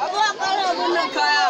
Abu a ƙara kaya.